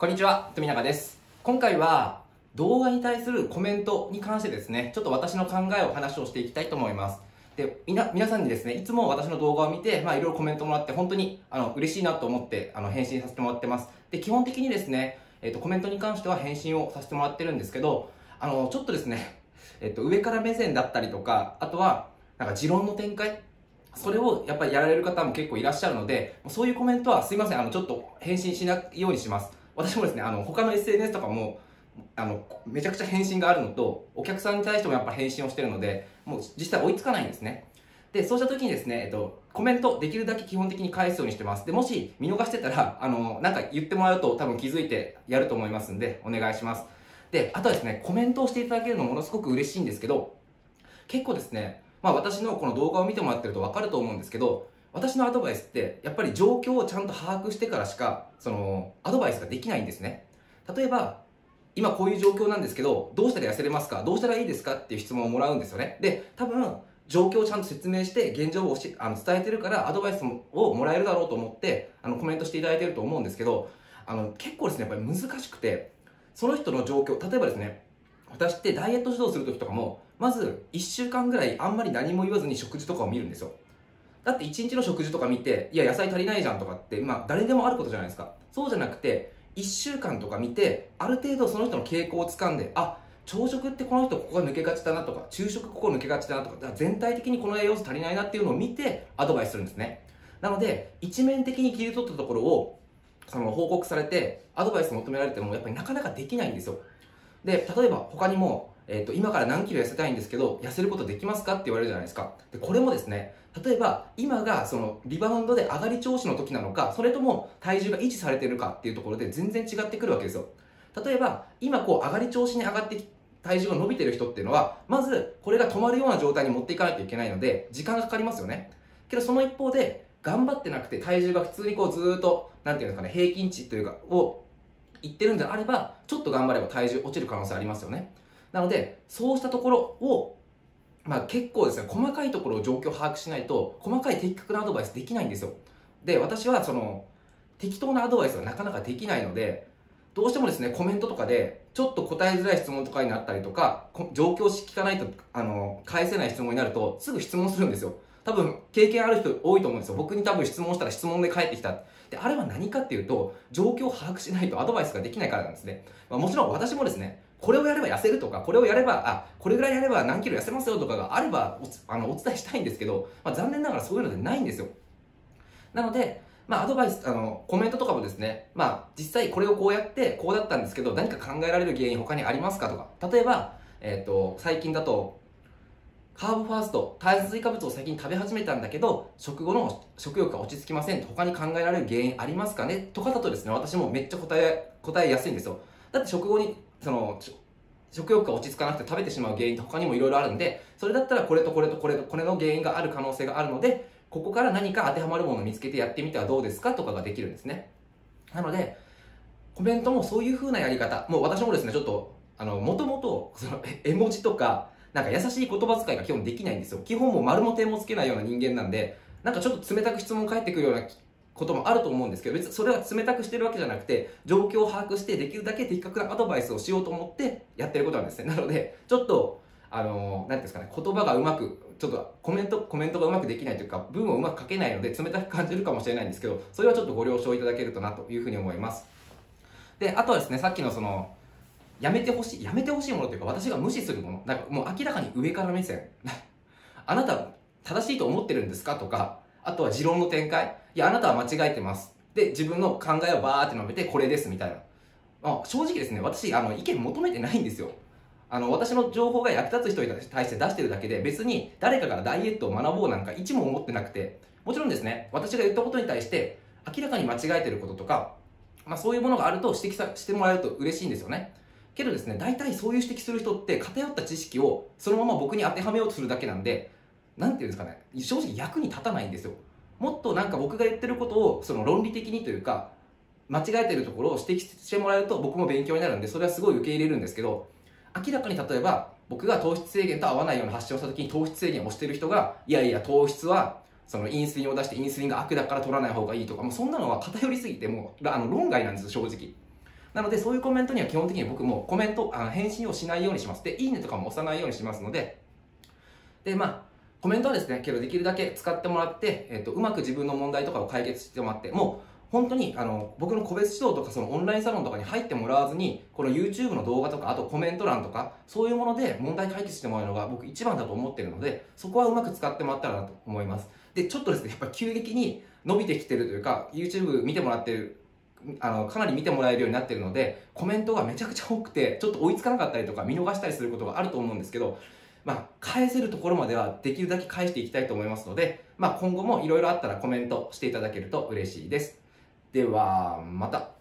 こんにちは、富永です。今回は動画に対するコメントに関してですね、ちょっと私の考えを話をしていきたいと思います。で、みな、皆さんにですね、いつも私の動画を見て、まあいろいろコメントもらって、本当に、あの、嬉しいなと思って、あの、返信させてもらってます。で、基本的にですね、えっ、と、コメントに関しては返信をさせてもらってるんですけど、あの、ちょっとですね、えっ、と、上から目線だったりとか、あとは、なんか持論の展開それをやっぱりやられる方も結構いらっしゃるので、そういうコメントはすいません、あの、ちょっと返信しないようにします。私もですね、あの、他の SNS とかも、あの、めちゃくちゃ返信があるのと、お客さんに対してもやっぱ返信をしてるので、もう実際追いつかないんですね。で、そうした時にですね、えっと、コメントできるだけ基本的に返すようにしてます。で、もし見逃してたら、あの、なんか言ってもらうと多分気づいてやると思いますんで、お願いします。で、あとはですね、コメントをしていただけるのものすごく嬉しいんですけど、結構ですね、まあ私のこの動画を見てもらってると分かると思うんですけど、私のアドバイスって、やっぱり状況をちゃんと把握してからしか、その、アドバイスができないんですね。例えば、今こういう状況なんですけど、どうしたら痩せれますか？どうしたらいいですかっていう質問をもらうんですよね。で、多分、状況をちゃんと説明して、現状を教えあの伝えてるから、アドバイスをもらえるだろうと思って、あの、コメントしていただいてると思うんですけど、あの、結構ですね、やっぱり難しくて、その人の状況、例えばですね、私ってダイエット指導する時とかも、まず1週間ぐらいあんまり何も言わずに食事とかを見るんですよ。だって1日の食事とか見て、いや野菜足りないじゃんとかって、まあ誰でもあることじゃないですか。そうじゃなくて、1週間とか見て、ある程度その人の傾向をつかんで、あ、朝食ってこの人ここが抜けがちだなとか、昼食ここ抜けがちだなとか、だから全体的にこの栄養素足りないなっていうのを見てアドバイスするんですね。なので、一面的に切り取ったところを、その報告されて、アドバイス求められてもやっぱりなかなかできないんですよ。で、例えば他にも、えっ、と、今から何キロ痩せたいんですけど、痩せることできますかって言われるじゃないですか。で、これもですね、例えば、今がそのリバウンドで上がり調子の時なのか、それとも体重が維持されてるかっていうところで全然違ってくるわけですよ。例えば、今こう上がり調子に上がって体重が伸びてる人っていうのは、まずこれが止まるような状態に持っていかないといけないので、時間がかかりますよね。けどその一方で、頑張ってなくて体重が普通にこうずっと、なんていうんですかね、平均値というか、を言ってるんであれば、ちょっと頑張れば体重落ちる可能性ありますよね。なので、そうしたところを、まあ結構ですね、細かいところを状況を把握しないと、細かい的確なアドバイスできないんですよ。で、私はその、適当なアドバイスがなかなかできないので、どうしてもですね、コメントとかで、ちょっと答えづらい質問とかになったりとか、状況を聞かないと、あの、返せない質問になると、すぐ質問するんですよ。多分、経験ある人多いと思うんですよ。僕に多分質問したら質問で返ってきた。で、あれは何かっていうと、状況を把握しないとアドバイスができないからなんですね。まあ、もちろん私もですね、これをやれば痩せるとか、これをやれば、あ、これぐらいやれば何キロ痩せますよとかがあればおあのお伝えしたいんですけど、まあ、残念ながらそういうのでないんですよ。なので、まあ、アドバイス、あの、コメントとかもですね、まあ、実際これをこうやって、こうだったんですけど、何か考えられる原因他にありますかとか、例えば、えっ、と、最近だと、カーブファースト、炭水化物を最近食べ始めたんだけど、食後の食欲が落ち着きません。他に考えられる原因ありますかねとかだとですね、私もめっちゃ答え、答えやすいんですよ。だって食後に、その、食欲が落ち着かなくて食べてしまう原因って他にもいろいろあるんで、それだったらこれとこれとこれとこれの原因がある可能性があるので、ここから何か当てはまるものを見つけてやってみてはどうですかとかができるんですね。なので、コメントもそういう風なやり方、もう私もですね、ちょっと、あの、もともと、その、絵文字とか、なんか優しい言葉遣いが基本できないんですよ。基本も丸も点もつけないような人間なんで、なんかちょっと冷たく質問返ってくるようなこともあると思うんですけど、別にそれは冷たくしてるわけじゃなくて、状況を把握してできるだけ的確なアドバイスをしようと思ってやってることなんですね。なので、ちょっと、あの、なんていうんですかね、言葉がうまく、ちょっとコメント、コメントがうまくできないというか、文をうまく書けないので冷たく感じるかもしれないんですけど、それはちょっとご了承いただけるとなというふうに思います。で、あとはですね、さっきのその、やめてほしい、やめてほしいものというか、私が無視するもの。なんかもう明らかに上から目線。あなた正しいと思ってるんですかとか、あとは持論の展開。いや、あなたは間違えてます。で、自分の考えをバーって述べて、これです、みたいな。あ正直ですね、私、あの、意見求めてないんですよ。あの、私の情報が役立つ人に対して出してるだけで、別に誰かからダイエットを学ぼうなんか一も思ってなくて、もちろんですね、私が言ったことに対して、明らかに間違えてることとか、まあそういうものがあると指摘さしてもらえると嬉しいんですよね。けどですね、大体そういう指摘する人って偏った知識をそのまま僕に当てはめようとするだけなんで、なんていうんですかね、正直役に立たないんですよ。もっとなんか僕が言ってることをその論理的にというか、間違えてるところを指摘してもらえると僕も勉強になるんで、それはすごい受け入れるんですけど、明らかに例えば僕が糖質制限と合わないような発信をした時に糖質制限をしてる人が、いやいや糖質はそのインスリンを出してインスリンが悪だから取らない方がいいとか、もうそんなのは偏りすぎて、もうあの論外なんです、正直。なのでそういうコメントには基本的に僕もコメントあの返信をしないようにしますでいいねとかも押さないようにしますのででまあコメントはですねけどできるだけ使ってもらって、えーと、うまく自分の問題とかを解決してもらってもう本当にあの僕の個別指導とかそのオンラインサロンとかに入ってもらわずにこの YouTube の動画とかあとコメント欄とかそういうもので問題解決してもらうのが僕一番だと思ってるのでそこはうまく使ってもらったらなと思います。でちょっとですねやっぱ急激に伸びてきてるというか YouTube 見てもらってるあのかなり見てもらえるようになってるのでコメントがめちゃくちゃ多くてちょっと追いつかなかったりとか見逃したりすることがあると思うんですけどまあ、返せるところまではできるだけ返していきたいと思いますので、まあ、今後もいろいろあったらコメントしていただけると嬉しいです。では、また。